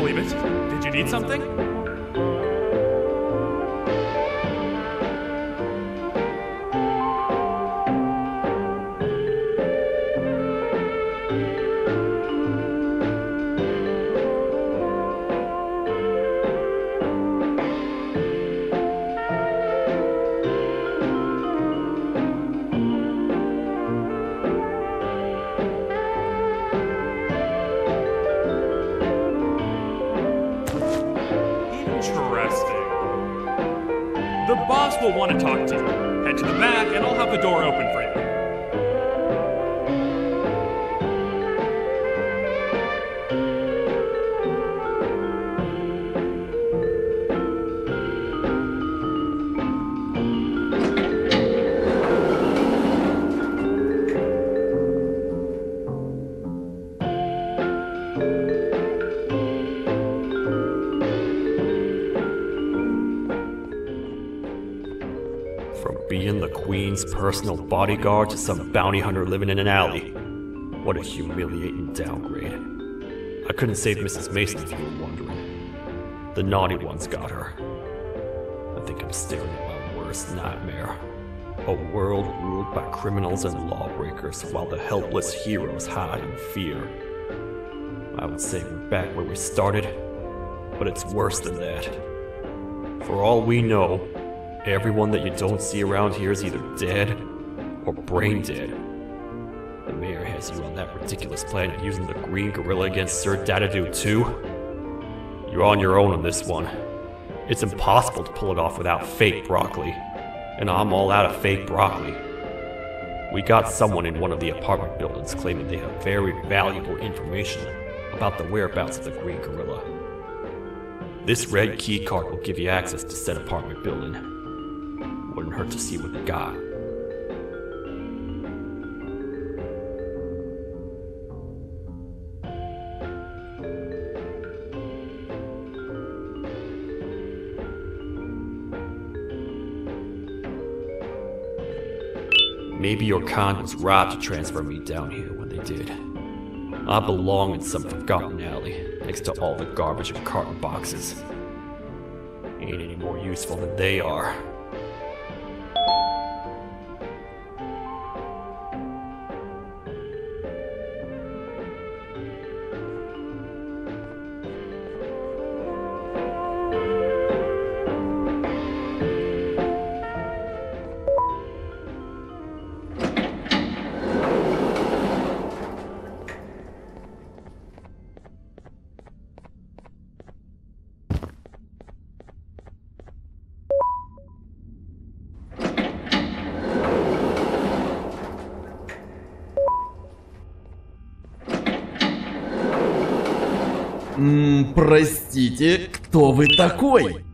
Believe it. Did you need something? The boss will want to talk to you. Head to the back, and I'll have the door open From being the Queen's personal bodyguard to some bounty hunter living in an alley. What a humiliating downgrade. I couldn't save Mrs. Mason if you were wondering. The naughty ones got her. I think I'm staring at my worst nightmare. A world ruled by criminals and lawbreakers while the helpless heroes hide in fear. I would say we're back where we started, but it's worse than that. For all we know, everyone that you don't see around here is either dead or brain dead. The mayor has you on that ridiculous planet using the green gorilla against Sir Dadadoo too. You're on your own on this one. It's impossible to pull it off without fake broccoli, and I'm all out of fake broccoli. We got someone in one of the apartment buildings claiming they have very valuable information about the whereabouts of the green gorilla. This red key card will give you access to said apartment building. Wouldn't hurt to see what they got. Maybe your con was right to transfer me down here when they did. I belong in some forgotten alley next to all the garbage and carton boxes. Ain't any more useful than they are. Простите, кто вы такой?